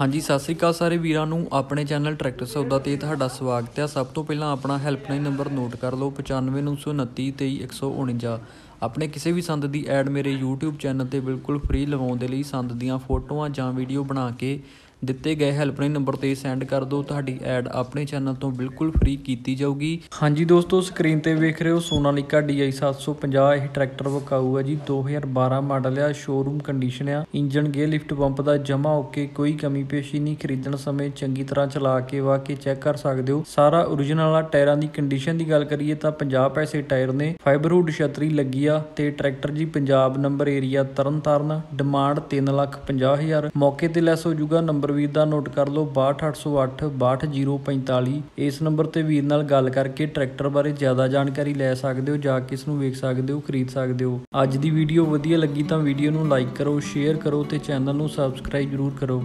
ਹਾਂਜੀ, ਸਤਿ ਸ੍ਰੀ ਅਕਾਲ ਸਾਰੇ ਵੀਰਾਂ ਨੂੰ। ਆਪਣੇ ਚੈਨਲ ਟਰੈਕਟਰ ਸੌਦਾ ਤੇ ਤੁਹਾਡਾ ਸਵਾਗਤ ਹੈ। ਸਭ ਤੋਂ ਪਹਿਲਾਂ ਆਪਣਾ ਹੈਲਪਲਾਈਨ ਨੰਬਰ ਨੋਟ ਕਰ ਲਓ 9529293149 ਆਪਣੇ ਕਿਸੇ ਵੀ ਸੰਦ ਦੀ ਐਡ ਮੇਰੇ YouTube ਚੈਨਲ ਤੇ ਬਿਲਕੁਲ ਫ੍ਰੀ ਲਵਾਉਣ ਦੇ ਲਈ ਸੰਦ ਦੀਆਂ ਫੋਟੋਆਂ ਜਾਂ ਵੀਡੀਓ ਬਣਾ ਕੇ ਦਿੱਤੇ ਗਏ ਹੈਲਪਲਾਈਨ ਨੰਬਰ ਤੇ ਸੈਂਡ ਕਰ ਦਿਓ, ਤੁਹਾਡੀ ਐਡ ਆਪਣੇ ਚੈਨਲ ਤੋਂ ਬਿਲਕੁਲ ਫ੍ਰੀ ਕੀਤੀ ਜਾਊਗੀ। ਹਾਂਜੀ ਦੋਸਤੋ ਸਕਰੀਨ ਤੇ ਵੇਖ ਰਹੇ ਹੋ ਸੋਨਾਲੀਕਾ DI 750 ਇਹ ਟਰੈਕਟਰ ਵਕਾਊ ਹੈ ਜੀ 2012 ਮਾਡਲ ਆ ਸ਼ੋਰੂਮ ਕੰਡੀਸ਼ਨ ਆ ਇੰਜਨ ਗੇ ਲਿਫਟ ਪੰਪ ਦਾ ਜਮਾ ਓਕੇ ਕੋਈ ਕਮੀ ਪੇਸ਼ੀ ਨਹੀਂ, ਖਰੀਦਣ ਸਮੇਂ ਚੰਗੀ ਤਰ੍ਹਾਂ ਚਲਾ ਕੇ ਵਾ ਕੇ ਚੈੱਕ ਕਰ ਸਕਦੇ ਹੋ। ਸਾਰਾ origignal ਆ, ਟਾਇਰਾਂ ਦੀ ਕੰਡੀਸ਼ਨ ਦੀ ਗੱਲ ਕਰੀਏ ਤਾਂ 50 ਪੈਸੇ ਟਾਇਰ ਨੇ ਫਾਈਬਰਵੁੱਡ ਛਤਰੀ ਲੱਗੀ ਆ ਤੇ ਟਰੈਕਟਰ ਜੀ Punjab number area Tarn Taran demand 350000 ਮੌਕੇ ਤੇ ਲੈਸ ਹੋ ਜਾਊਗਾ ਨੰਬਰ ਵੀਰ ਦਾ ਨੋਟ ਕਰ ਲਓ 62808 62045 ਇਸ ਨੰਬਰ ਤੇ ਵੀਰ ਨਾਲ ਗੱਲ ਕਰਕੇ ਟਰੈਕਟਰ ਬਾਰੇ ਜ਼ਿਆਦਾ ਜਾਣਕਾਰੀ ਲੈ ਸਕਦੇ ਹੋ, ਜਾ ਕੇ ਇਸ ਨੂੰ ਵੇਖ ਸਕਦੇ ਹੋ, ਖਰੀਦ ਸਕਦੇ ਹੋ। ਅੱਜ ਦੀ ਵੀਡੀਓ ਵਧੀਆ ਲੱਗੀ ਤਾਂ ਵੀਡੀਓ ਨੂੰ ਲਾਈਕ ਕਰੋ, ਸ਼ੇਅਰ ਕਰੋ ਤੇ ਚੈਨਲ ਨੂੰ ਸਬਸਕ੍ਰਾਈਬ ਜ਼ਰੂਰ ਕਰੋ।